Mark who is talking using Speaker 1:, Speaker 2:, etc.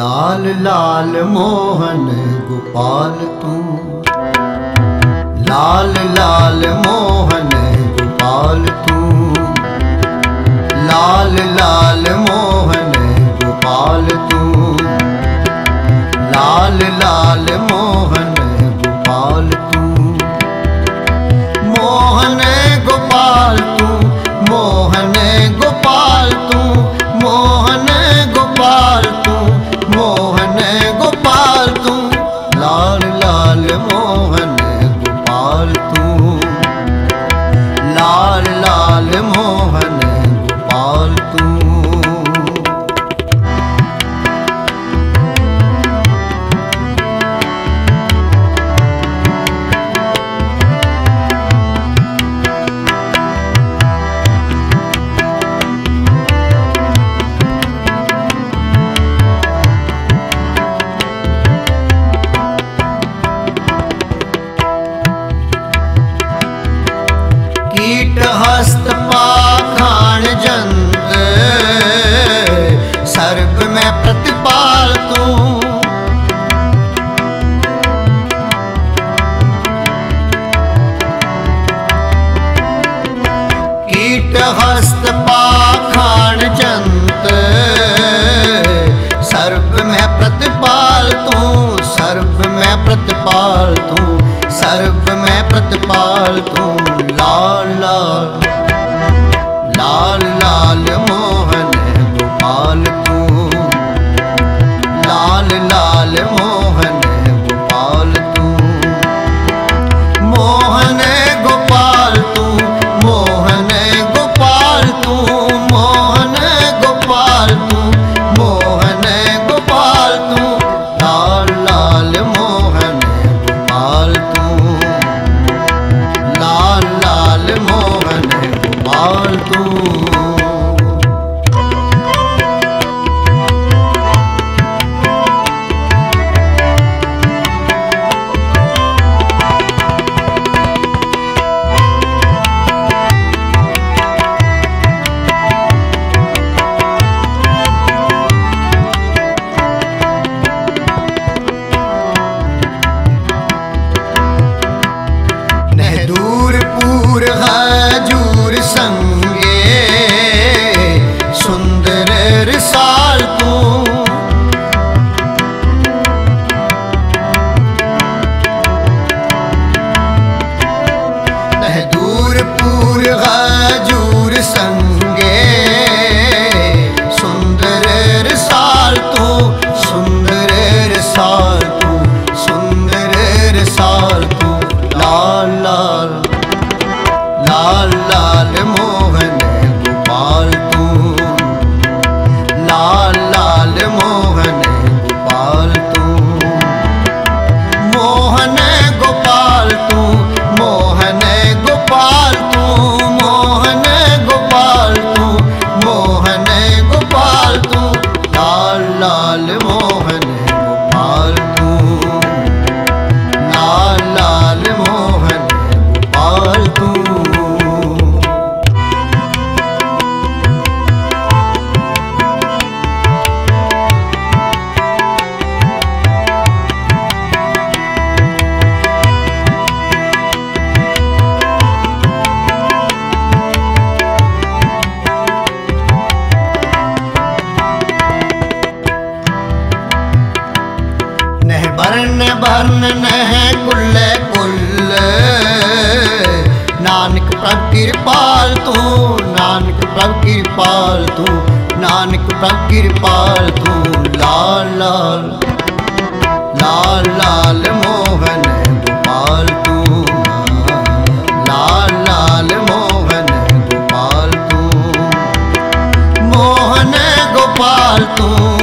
Speaker 1: ਲਾਲ ਲਾਲ ਮੋਹਨ ਗੋਪਾਲ ਤੂੰ। ਲਾਲ ਲਾਲ ਮੋਹਨ ਹਸਤ ਪਾਖਾਨ ਜੰਤ ਸਰਬ ਮੈਂ ਪ੍ਰਤਿਪਾਲ ਤੂੰ, ਸਰਬ ਮੈਂ ਪ੍ਰਤਿਪਾਲ ਤੂੰ, ਸਰਬ ਮੈਂ ਪ੍ਰਤਿਪਾਲ ਤੂੰ। ਲਾਲ ਲਾਲ ਲਾਲ ਲਾਲ Ooh. ਲਾਲ ਲਾਲ ਮੋਹਨ ਗੋਪਾਲ ਤੂੰ। ਲਾਲ ਲਾਲ ਮੋਹਨ ਗੋਪਾਲ ਤੂੰ। ਮੋਹਨ ਗੋਪਾਲ ਤੂੰ, ਮੋਹਨ ਗੋਪਾਲ ਤੂੰ, ਮੋਹਨ ਗੋਪਾਲ ਤੂੰ, ਮੋਹਨ ਗੋਪਾਲ ਤੂੰ। ਲਾਲ ਲਾਲ ਮੋਹਨ ਪੁੱਲੇ, ਪੁੱਲ। ਨਾਨਕ ਪ੍ਰਭ ਕਿਰਪਾਲ ਤੂੰ, ਨਾਨਕ ਪ੍ਰਭ ਕਿਰਪਾਲ ਤੂੰ, ਨਾਨਕ ਪ੍ਰਭ ਕਿਰਪਾਲ ਤੂੰ। ਲਾਲ ਲਾਲ ਲਾਲ ਲਾਲ ਮੋਹਨ ਦੁਪਾਲ ਲਾਲ ਲਾਲ ਮੋਹਨ ਦੁਪਾਲ ਮੋਹਨ ਗੋਪਾਲ ਤੂੰ।